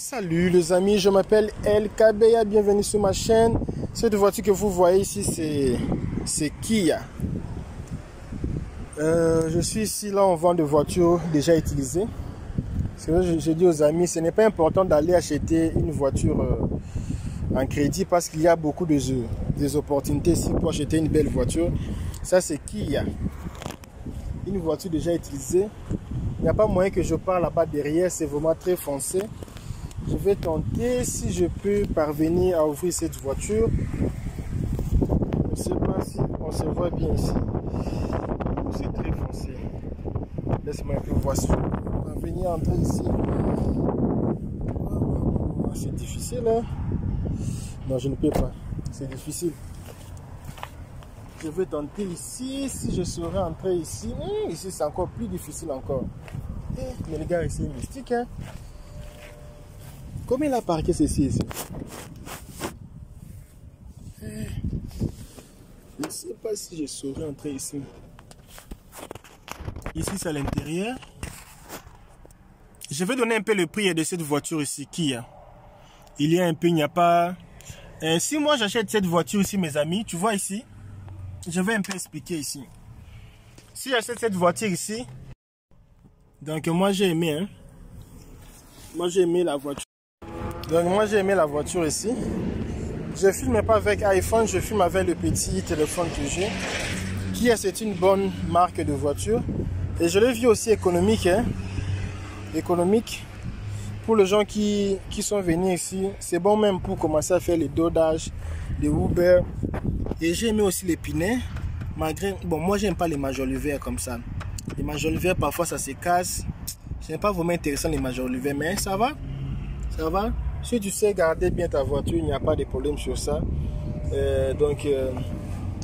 Salut les amis, je m'appelle El Kabeya, bienvenue sur ma chaîne. Cette voiture que vous voyez ici, c'est Kia. Euh, je suis ici, là on vend des voitures déjà utilisées. Je, je, dis aux amis, ce n'est pas important d'aller acheter une voiture euh, en crédit parce qu'il y a beaucoup de des opportunités ici pour acheter une belle voiture. Ça c'est Kia. Une voiture déjà utilisée. Il n'y a pas moyen que je parle là-bas derrière, c'est vraiment très foncé. Je vais tenter si je peux parvenir à ouvrir cette voiture. Je ne sais pas si on se voit bien ici. C'est très foncé. Laisse-moi un peu voir si parvenir à entrer ici. C'est difficile, hein? Non, je ne peux pas. C'est difficile. Je vais tenter ici. Si je saurais entrer ici, hmm, ici c'est encore plus difficile encore. Eh, mais les gars, ici, mystique, hein? Comment il a parqué ceci ici Je ne sais pas si je saurais entrer ici. Ici, c'est à l'intérieur. Je vais donner un peu le prix de cette voiture ici. Qui a Il y a un peu, il n'y a pas... Euh, si moi j'achète cette voiture ici, mes amis, tu vois ici, je vais un peu expliquer ici. Si j'achète cette voiture ici, donc moi j'ai aimé, hein. Moi j'ai aimé la voiture. Donc moi j'ai aimé la voiture ici. Je filme pas avec iPhone, je filme avec le petit téléphone que j'ai. Kia c'est une bonne marque de voiture. Et je l'ai vu aussi économique. Hein? Économique. Pour les gens qui, qui sont venus ici, c'est bon même pour commencer à faire les dodages, les Uber. Et j'ai aimé aussi les pinets. Malgré, bon moi j'aime pas les majolivaires comme ça. Les majolivaires parfois ça se casse. Ce n'est pas vraiment intéressant les majolivaires, mais ça va. Ça va. Si tu sais garder bien ta voiture, il n'y a pas de problème sur ça. Euh, donc, euh,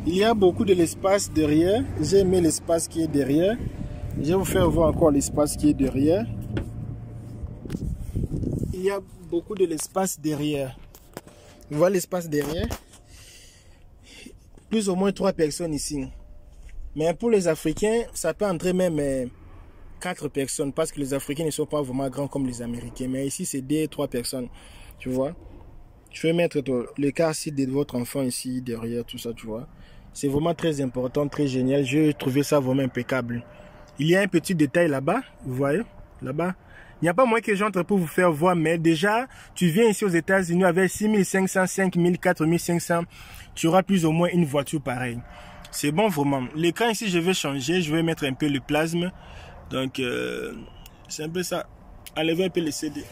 il y a beaucoup de l'espace derrière. J'ai aimé l'espace qui est derrière. Je vais vous faire voir encore l'espace qui est derrière. Il y a beaucoup de l'espace derrière. Vous voyez l'espace derrière? Plus ou moins trois personnes ici. Mais pour les Africains, ça peut entrer même... Quatre personnes parce que les Africains ne sont pas vraiment grands comme les Américains. Mais ici, c'est deux, trois personnes. Tu vois Je vais mettre le car de votre enfant ici, derrière, tout ça, tu vois. C'est vraiment très important, très génial. J'ai trouvé ça vraiment impeccable. Il y a un petit détail là-bas, vous voyez Là-bas. Il n'y a pas moins que j'entre pour vous faire voir, mais déjà, tu viens ici aux États-Unis avec 6500, 5000, 4500, tu auras plus ou moins une voiture pareille. C'est bon vraiment. L'écran ici, je vais changer, je vais mettre un peu le plasme. Donc, euh, c'est un peu ça. Enlevez un peu le CD.